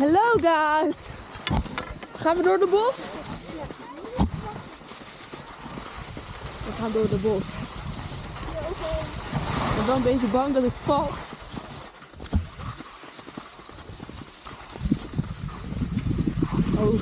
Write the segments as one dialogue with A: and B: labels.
A: Hello guys. Gaan we door de bos? We gaan door de bos. Ik ben wel een beetje bang dat ik val. Oh.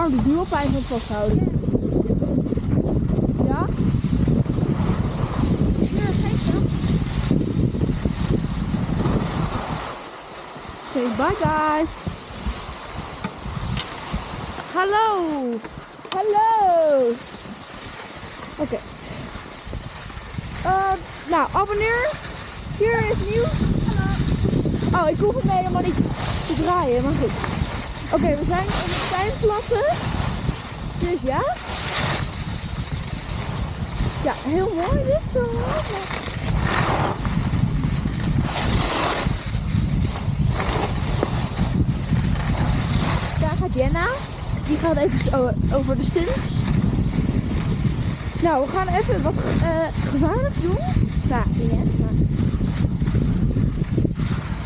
A: Arm doet nu al pijn van het vasthouden. Ja? Oké, bye guys. Hallo. Hallo. Oké. Eh, nou, abonneer. Hier is nieuw. Oh, ik hoef hem helemaal niet te draaien, maar goed. Oké, we zijn op de tuinplassen. Dus ja. Ja, heel mooi dit zo. Daar gaat Jenna. Die gaat even zo over de stunts. Nou, we gaan even wat eh gevaarlijk doen. Nou, echt, maar...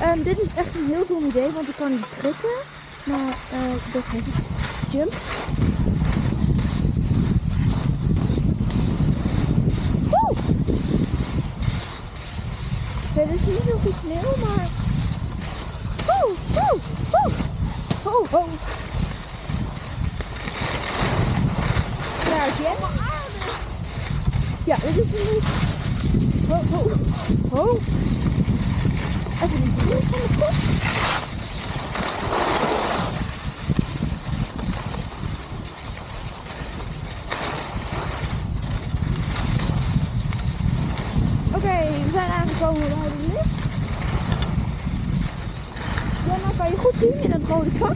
A: Ehm, dit is echt een heel dom idee, want ik kan niet drukken. Maar eh dat heet jump. Dit is niet zo goed sneeuw, maar... Woe, woe, woe. Ho, ho. Daar, Jen. Ja, dit is een... Ho, ho, ho. Even duur van de kop. Oké, we aangekomen bij de lift. Jenna, kan je goed zien in het rode vak?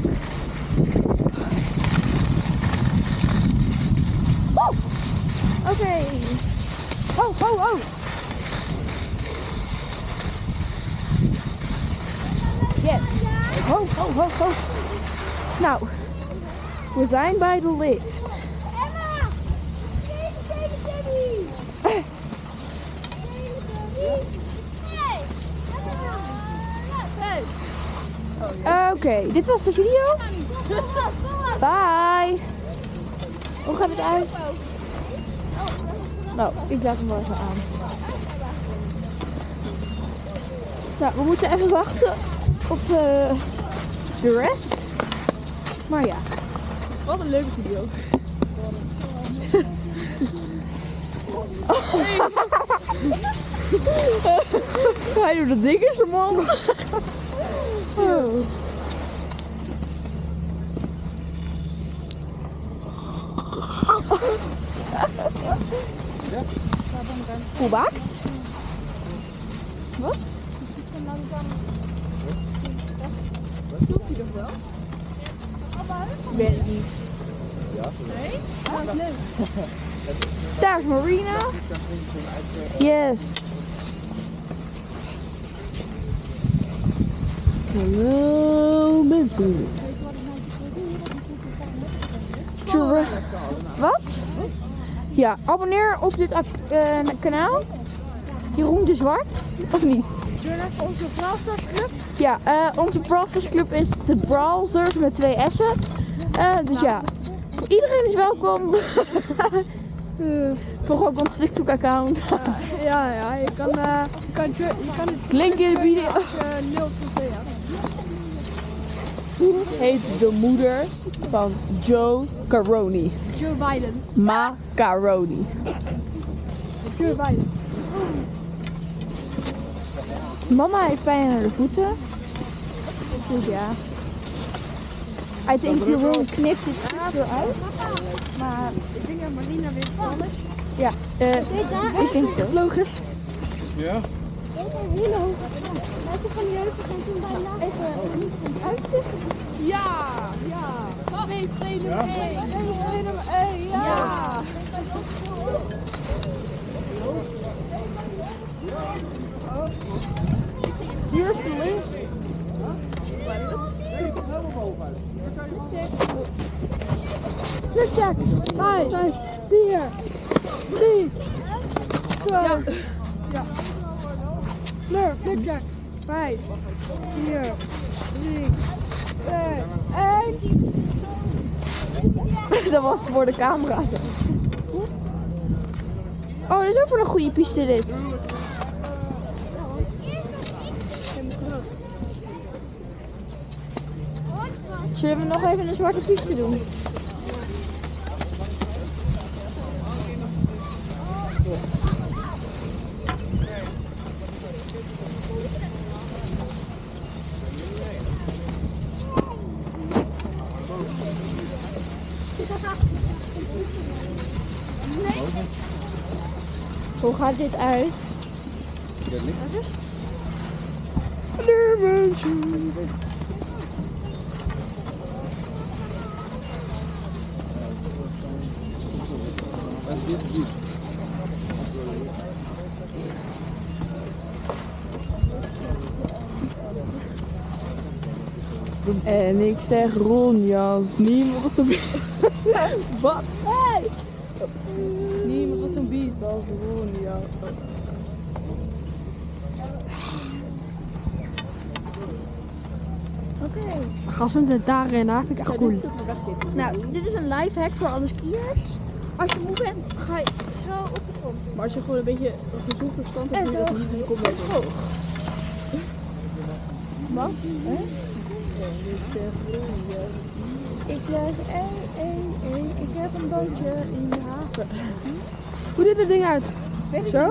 A: Oh! Oké. Oh, oh, oh. Yes. Ho, ho, ho, ho. Nou, we zijn bij de lift.
B: Emma! Tegen, tegen, tegen!
A: Eh,
B: Hey! Hey!
A: Oké, dit was de video. Bye. Hoe gaat het uit? Nou, ik laat hem even aan. Nou, we moeten even wachten op eh, de rest. Maar ja. Wat een leuke video. Hij doet dat ding in zijn mond. Oh. Hoe bakst? Wat? Klopt hij nog wel? Weet ik niet. Nee? Dat is leuk. Daar is Marina. Yes. Hallo mensen. Tjura- Wat? Ja, abonneer op dit eh, kanaal. Jeroen de Zwart, of niet?
B: Onze Brastarclub.
A: Ja, eh, onze Brawl Stars Club is de Brawlers met twee S'en. Eh, dus ja, iedereen is welkom. Eh, Volg ook ons TikTok account.
B: Ja, ja, je kan, eh je kan, je kan het
A: Link in de video.
B: als je 0 tot 2 hebt.
A: Hoe heet de moeder van Joe Caroni?
B: Joe Biden.
A: Macaroni.
B: Joe Biden.
A: Mama heeft pijn aan de voeten. Dus ja. I think Jeroen knipt dit super uit. Maar
B: Ik denk dat Marina weer alles.
A: ja, eh, ik denk het ook.
B: Logisch.
C: Ja?
A: Hele hoog. Van die heupen zijn toen even uitzicht?
B: Ja, ja. 1. PSV nummer 1, ja.
A: Hier is de lift.
B: Vijf, vijf, vier, drie, twee. Ja. Fleur, flipjack. Vijf, vier, drie, twee, één.
A: Dat was voor de camera. Oh, dat is ook wel een goede piste dit. Zullen we nog even een zwarte piste doen? Hoe gaat dit uit?
B: En ik zeg Ronjas, niemand was zo Wat? Hey! Niemand was zo'n beest als Ronjas.
A: Oké.
B: Gas met het daarin, vind ik echt cool.
A: Nou, dit is een life hack voor alle skiers. Als je moe bent, ga je zo op de grond.
B: Maar als je gewoon een beetje een gezond verstand hebt, doe je dat niet, dan komt het
A: Hoog. Wat? Ik zeg 1, 1, 1. Ik heb een bootje in de haven.
B: Hoe ziet het ding uit? Zo?